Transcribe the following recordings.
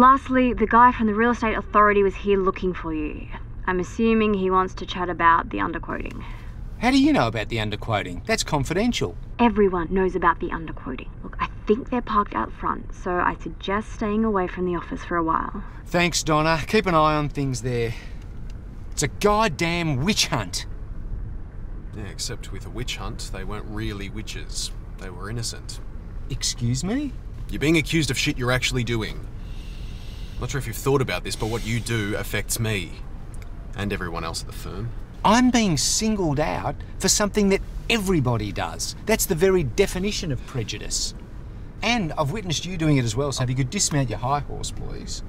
Lastly, the guy from the real estate authority was here looking for you. I'm assuming he wants to chat about the underquoting. How do you know about the underquoting? That's confidential. Everyone knows about the underquoting. Look, I think they're parked out front, so I suggest staying away from the office for a while. Thanks, Donna. Keep an eye on things there. It's a goddamn witch hunt. Yeah, except with a witch hunt, they weren't really witches. They were innocent. Excuse me? You're being accused of shit you're actually doing. Not sure if you've thought about this, but what you do affects me. And everyone else at the firm. I'm being singled out for something that everybody does. That's the very definition of prejudice. And I've witnessed you doing it as well, so if you could dismount your high horse, please.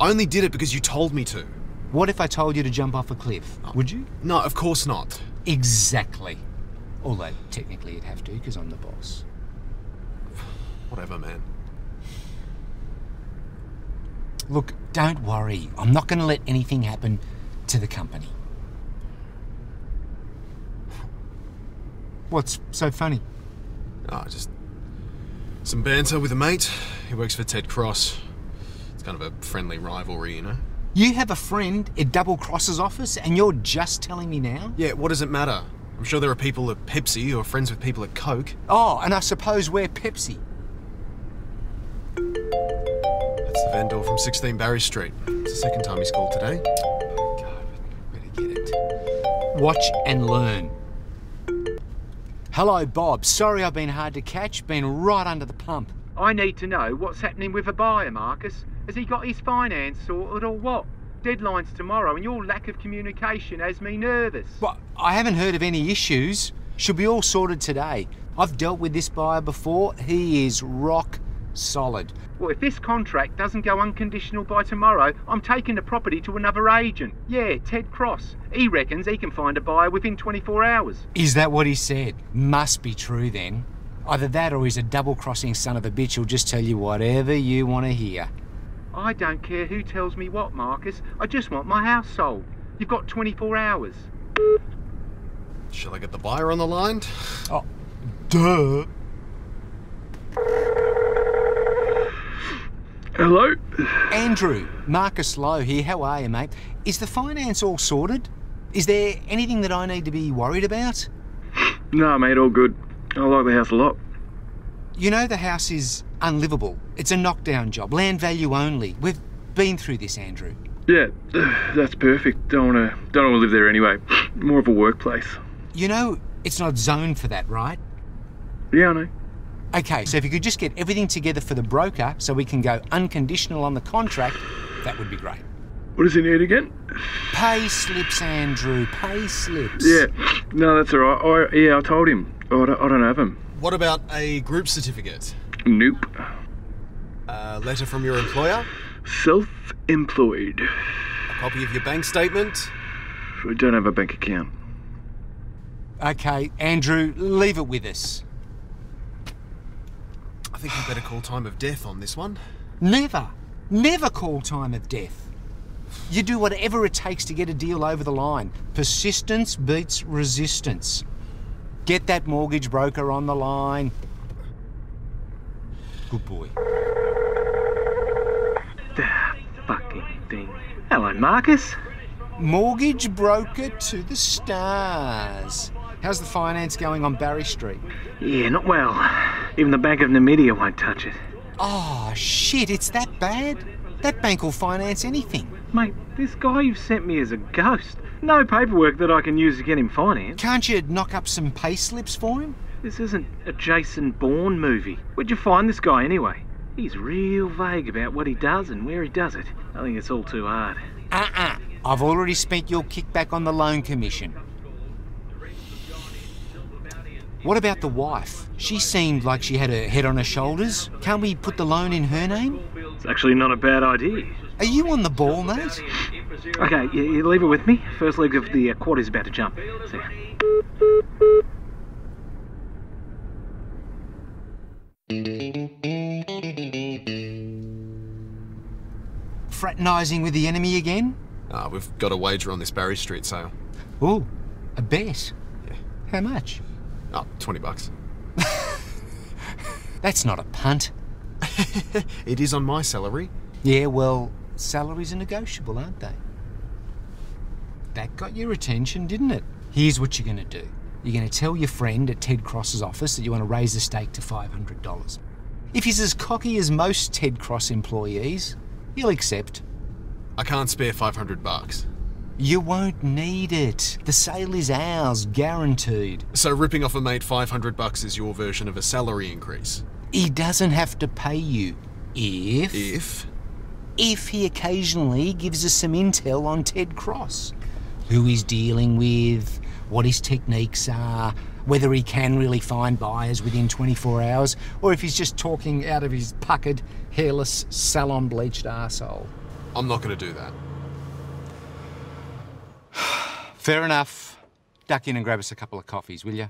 I only did it because you told me to. What if I told you to jump off a cliff? Oh. Would you? No, of course not. Exactly. Although, technically, you'd have to, because I'm the boss. Whatever, man. Look, don't worry. I'm not going to let anything happen to the company. What's so funny? Ah, just some banter with a mate. He works for Ted Cross. It's kind of a friendly rivalry, you know? You have a friend at Double Cross's office and you're just telling me now? Yeah, what does it matter? I'm sure there are people at Pepsi who are friends with people at Coke. Oh, and I suppose we're Pepsi. That's the vendor from 16 Barry Street. It's the second time he's called today. God, better get it. Watch and learn. Hello, Bob. Sorry I've been hard to catch. Been right under the pump. I need to know what's happening with the buyer, Marcus. Has he got his finance sorted or what? Deadline's tomorrow and your lack of communication has me nervous. Well, I haven't heard of any issues. Should be all sorted today. I've dealt with this buyer before. He is rock solid. Well, if this contract doesn't go unconditional by tomorrow, I'm taking the property to another agent. Yeah, Ted Cross. He reckons he can find a buyer within 24 hours. Is that what he said? Must be true then. Either that or he's a double crossing son of a bitch who'll just tell you whatever you want to hear. I don't care who tells me what, Marcus. I just want my house sold. You've got 24 hours. Shall I get the buyer on the line? Oh, duh. Hello? Andrew, Marcus Lowe here. How are you, mate? Is the finance all sorted? Is there anything that I need to be worried about? No, mate, all good. I like the house a lot. You know the house is unlivable. It's a knockdown job, land value only. We've been through this, Andrew. Yeah, that's perfect. Don't want to don't want to live there anyway. More of a workplace. You know it's not zoned for that, right? Yeah, I know. Okay, so if you could just get everything together for the broker so we can go unconditional on the contract, that would be great. What does he need again? Pay slips, Andrew. Pay slips. Yeah, no, that's all right. I, yeah, I told him. Oh, I don't, I don't have them. What about a group certificate? Nope. A letter from your employer? Self-employed. A copy of your bank statement? I don't have a bank account. Okay, Andrew, leave it with us. I think you better call time of death on this one. Never, never call time of death. You do whatever it takes to get a deal over the line. Persistence beats resistance. Get that mortgage broker on the line. Good boy. The fucking thing. Hello, Marcus. Mortgage broker to the stars. How's the finance going on Barry Street? Yeah, not well. Even the Bank of Namibia won't touch it. Oh, shit, it's that bad? That bank will finance anything. Mate, this guy you've sent me is a ghost. No paperwork that I can use to get him financed. Can't you knock up some pay slips for him? This isn't a Jason Bourne movie. Where'd you find this guy anyway? He's real vague about what he does and where he does it. I think it's all too hard. Uh-uh. I've already spent your kickback on the loan commission. What about the wife? She seemed like she had her head on her shoulders. Can't we put the loan in her name? It's actually not a bad idea. Are you on the ball, mate? Okay, you, you leave it with me. First leg of the uh, quad is about to jump. See ya. Fraternising with the enemy again? Ah, we've got a wager on this Barry Street sale. Ooh, a bet. Yeah. How much? Oh, 20 bucks. That's not a punt. it is on my salary. Yeah, well, salaries are negotiable, aren't they? That got your attention, didn't it? Here's what you're going to do. You're going to tell your friend at Ted Cross's office that you want to raise the stake to $500. If he's as cocky as most Ted Cross employees, he'll accept. I can't spare 500 bucks. You won't need it. The sale is ours, guaranteed. So ripping off a mate 500 bucks is your version of a salary increase. He doesn't have to pay you if If if he occasionally gives us some intel on Ted Cross, who he's dealing with, what his techniques are, whether he can really find buyers within 24 hours, or if he's just talking out of his puckered, hairless, salon bleached arsehole. I'm not going to do that. Fair enough. Duck in and grab us a couple of coffees, will you?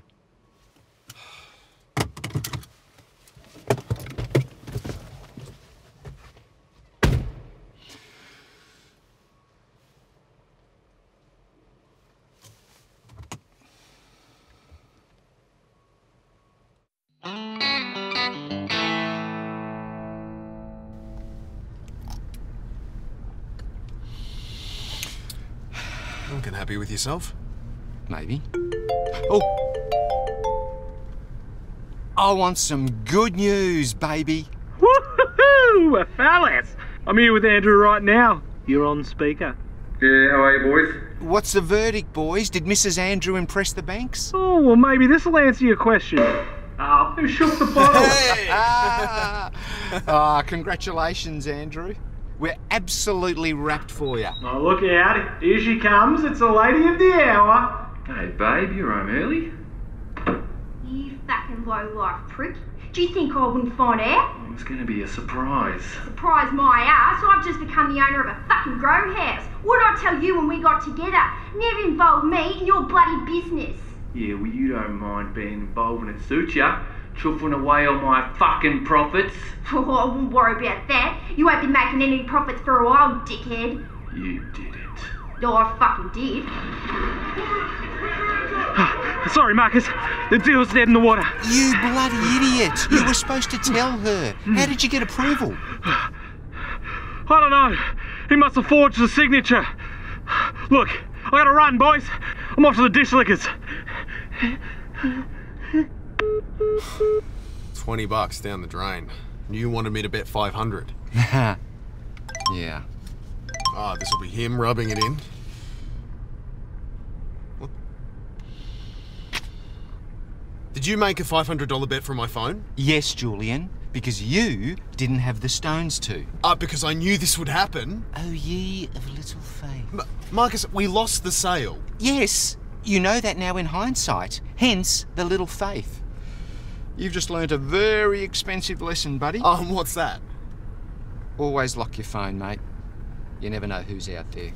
Looking happy with yourself? Maybe. Oh! I want some good news, baby. Woohoo! Fellas! I'm here with Andrew right now. You're on speaker. Yeah, how are you, boys? What's the verdict, boys? Did Mrs. Andrew impress the banks? Oh, well, maybe this will answer your question. Ah, who shook the bottle? ah, Ah, congratulations, Andrew. We're absolutely wrapped for you. oh, look out. Here she comes. It's the lady of the hour. Hey, babe, you're home early? You fucking low life prick. Do you think I wouldn't find out? It's gonna be a surprise. Surprise my ass, I've just become the owner of a fucking grow house. What did I tell you when we got together? Never involve me in your bloody business. Yeah, well, you don't mind being involved when it suits ya. Chuffing away on my fucking profits. Oh, I wouldn't worry about that. You won't be making any profits for a while, dickhead. You did it. No, I fucking did. Sorry, Marcus. The deal's dead in the water. You bloody idiot! You were supposed to tell her. How did you get approval? I don't know. He must have forged the signature. Look, I gotta run, boys. I'm off to the dish lickers. 20 bucks down the drain. You wanted me to bet 500. yeah. Ah, this will be him rubbing it in. What? Did you make a $500 bet from my phone? Yes, Julian, because you didn't have the stones to. Ah, because I knew this would happen. Oh, ye of little faith. M- Marcus, we lost the sale. Yes, you know that now in hindsight. Hence the little faith. You've just learnt a very expensive lesson, buddy. Um, what's that? Always lock your phone, mate. You never know who's out there.